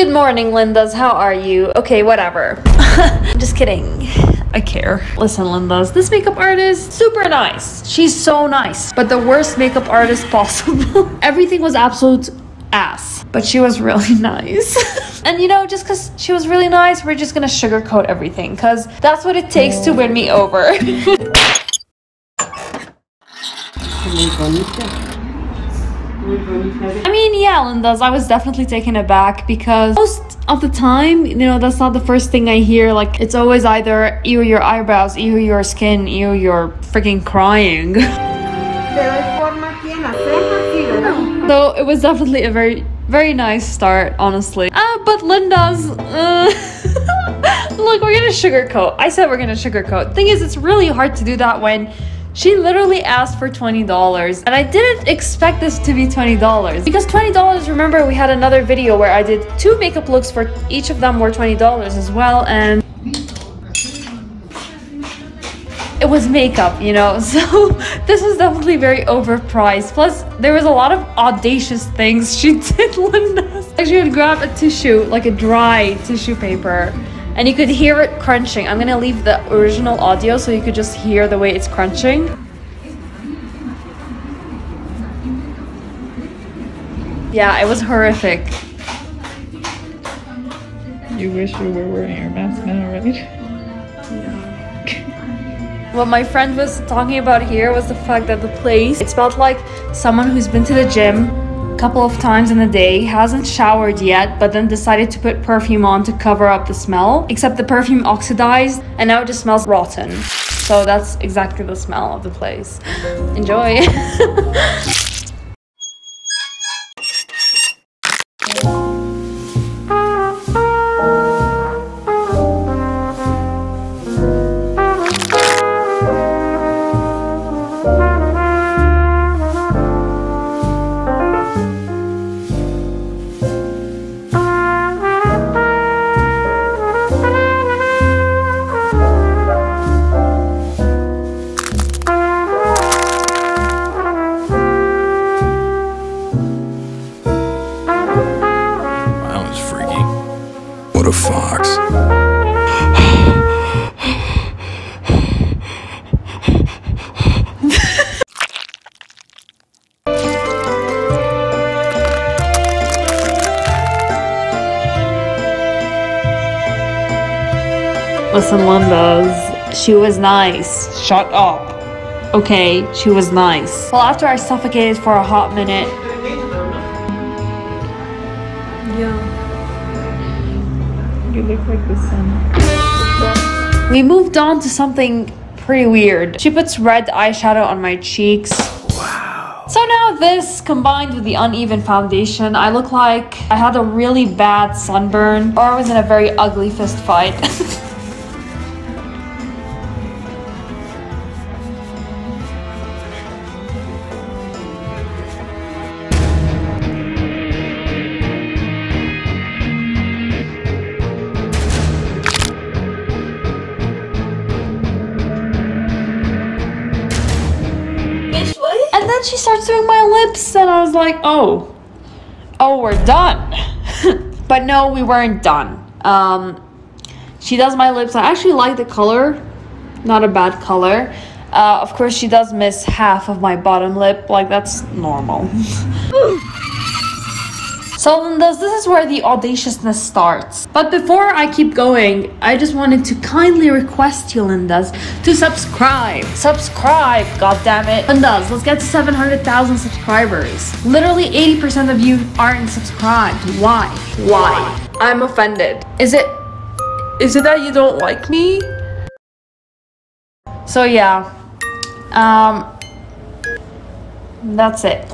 Good morning, Lindas. How are you? Okay, whatever. Just kidding. I care. Listen, Lindas, this makeup artist, super nice. She's so nice, but the worst makeup artist possible. Everything was absolute ass, but she was really nice. and you know, just because she was really nice, we're just gonna sugarcoat everything, because that's what it takes to win me over. I mean, yeah, Lindas. I was definitely taken aback because most of the time, you know, that's not the first thing I hear. Like, it's always either ew your eyebrows, ew your skin, ew you're freaking crying. so it was definitely a very, very nice start, honestly. Uh, but Lindas. Uh, look, we're gonna sugarcoat. I said we're gonna sugarcoat. Thing is, it's really hard to do that when she literally asked for $20 and I didn't expect this to be $20 because $20 remember we had another video where I did two makeup looks for each of them were $20 as well and it was makeup, you know, so this was definitely very overpriced. Plus, there was a lot of audacious things she did, Linda. She would grab a tissue, like a dry tissue paper, and you could hear it crunching. I'm gonna leave the original audio so you could just hear the way it's crunching. Yeah, it was horrific. You wish you were wearing your mask now, right? What my friend was talking about here was the fact that the place, it smelled like someone who's been to the gym couple of times in a day, hasn't showered yet, but then decided to put perfume on to cover up the smell. Except the perfume oxidized and now it just smells rotten. So that's exactly the smell of the place. Enjoy. Listen, Lindas. She was nice. Shut up. Okay, she was nice. Well, after I suffocated for a hot minute. Yeah. You look like the sun. We moved on to something pretty weird. She puts red eyeshadow on my cheeks. Wow. So now this combined with the uneven foundation, I look like I had a really bad sunburn or I was in a very ugly fist fight. then she starts doing my lips, and I was like, oh, oh, we're done. but no, we weren't done. Um, she does my lips. I actually like the color, not a bad color. Uh, of course, she does miss half of my bottom lip, like that's normal. So Lindas, this is where the audaciousness starts. But before I keep going, I just wanted to kindly request you, Lindas, to subscribe. Subscribe, God damn it. Lindas, let's get to 700,000 subscribers. Literally 80% of you aren't subscribed. Why? Why? I'm offended. Is it Is it that you don't like me? so yeah. Um that's it.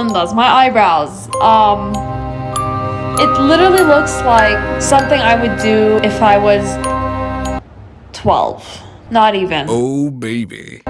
Lindas my eyebrows. Um it literally looks like something I would do if I was 12. Not even. Oh, baby.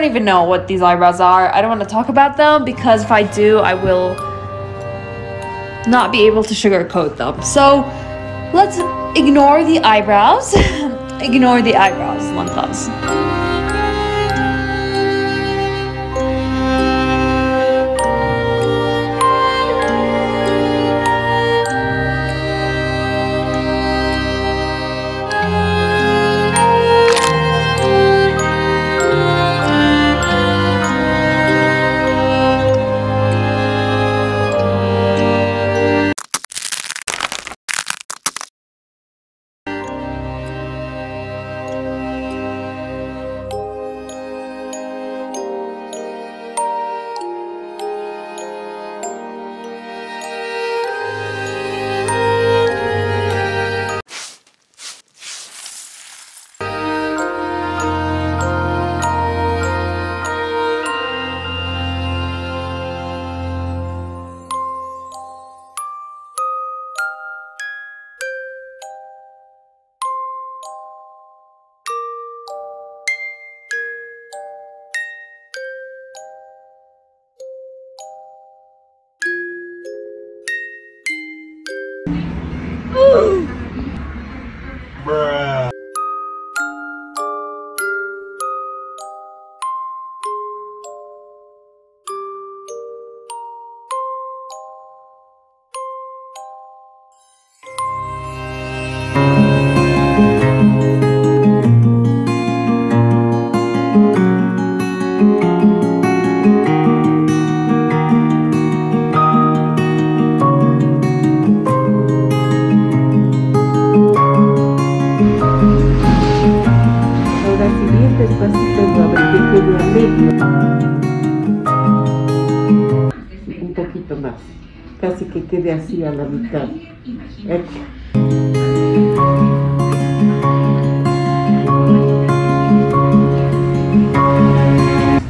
Don't even know what these eyebrows are. I don't want to talk about them because if I do, I will not be able to sugarcoat them. So let's ignore the eyebrows. ignore the eyebrows, Lantas. Ahora quede así a la mitad.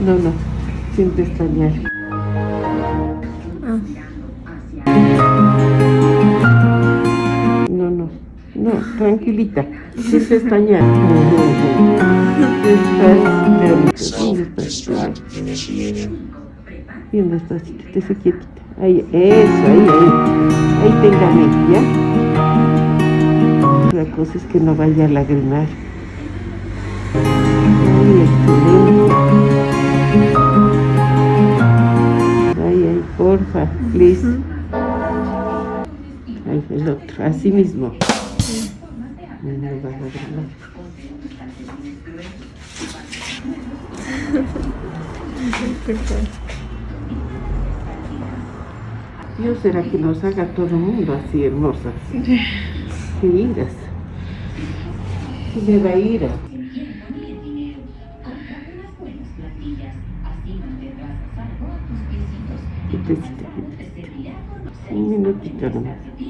No, no, sin pestañear. No, no, no, tranquilita, sin pestañear. Despacito, bien despacito. Bien despacito, esté quietita. Ahí, eso, ahí, ahí. Ahí téngame, ¿ya? La cosa es que no vaya a lagrimar. Ay, excelente. Ay, ay, porfa, please. Ay, el otro, así mismo. No va a lagrimar. Dios será que nos haga todo el mundo así hermosas. Qué lindas. Qué me da ira. Quietecita, quietecita. Un minutito nomás.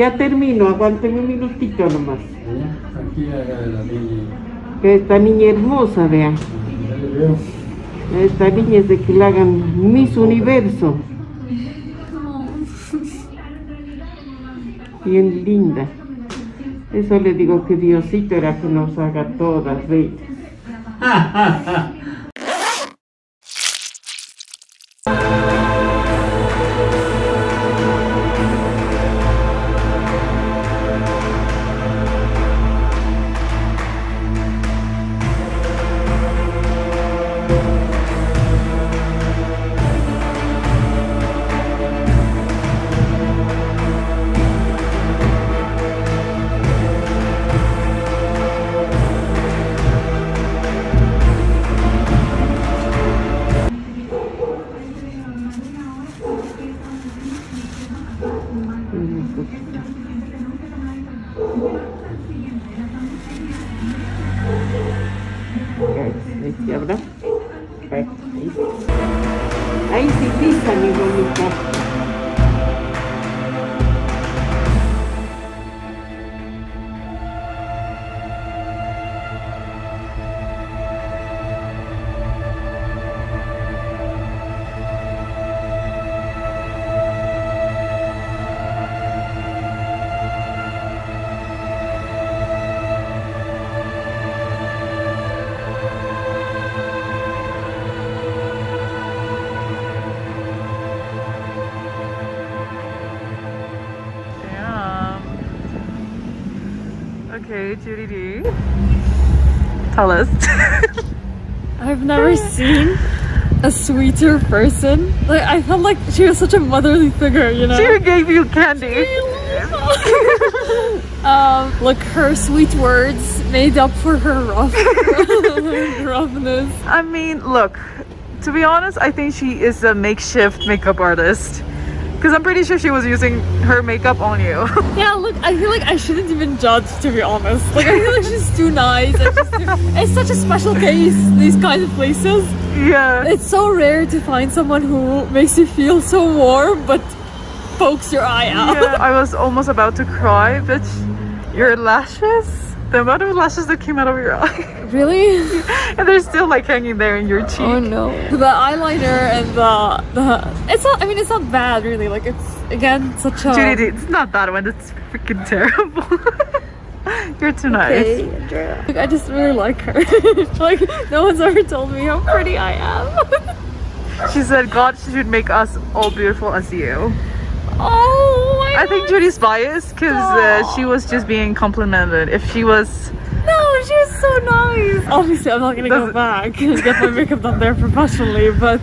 Ya termino, aguánteme un minutito nomás. Aquí la niña. Esta niña hermosa, veo. Esta niña es de que la hagan Miss Universo. Bien linda. Eso le digo que Diosito era que nos haga todas bellas. Ahí. Ahí sí pisa, mi bonita. Judy. Tell us. I've never seen a sweeter person. Like I felt like she was such a motherly figure, you know. she gave you candy. um, look, her sweet words made up for her rough roughness. I mean, look, to be honest, I think she is a makeshift makeup artist. Because I'm pretty sure she was using her makeup on you. Yeah, look, I feel like I shouldn't even judge, to be honest. Like, I feel like she's too nice. she's too- It's such a special case, these kind of places. yeah. It's so rare to find someone who makes you feel so warm, but pokes your eye out. yeah. I was almost about to cry, but your lashes, the amount of lashes that came out of your eye, Really? and they're still like hanging there in your cheek. Oh no. The eyeliner and the the it's not I mean it's not bad really. Like it's again such a Judy, it's not that one. It's freaking terrible. You're too nice. Andrea. Like, I just really like her. like no one's ever told me how pretty I am. She said God she should make us all beautiful as you. Oh my I think Judy's biased because uh, she was just being complimented. If she was, No, she was so nice. Obviously, I'm not gonna go Doesn't- back and get my makeup done there professionally, but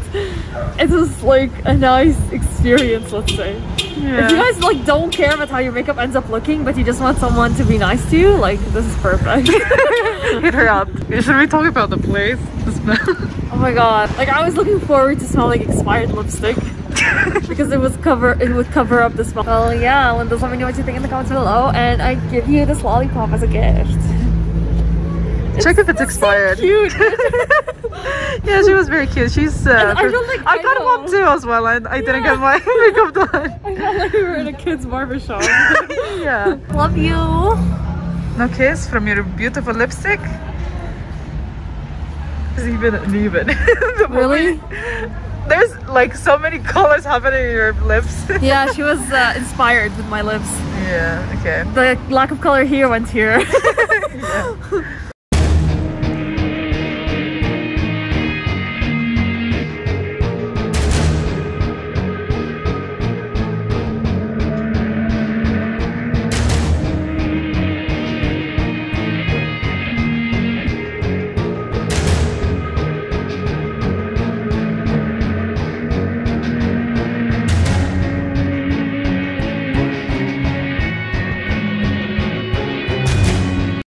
it was like a nice experience, let's say. If you guys like don't care about how your makeup ends up looking, but you just want someone to be nice to you, like this is perfect. hit her up. Should we talk about the place? The smell? oh my god! Like I was looking forward to smelling expired lipstick because it was cover it would cover up the smell. Well, yeah, Linda, let me know what you think in the comments below, and I give you this lollipop as a gift. Check if it's expired. Cute. yeah, she was very cute. She's. Uh, I feel like I I got know. one too as well, and I didn't get my makeup done. I felt like we were in a kid's barbershop. yeah. Love you. No kiss from your beautiful lipstick. It's even. The Really? There's like so many colors happening in your lips. Yeah, she was uh, inspired with my lips. yeah. Okay. The lack of color here went here. Yeah.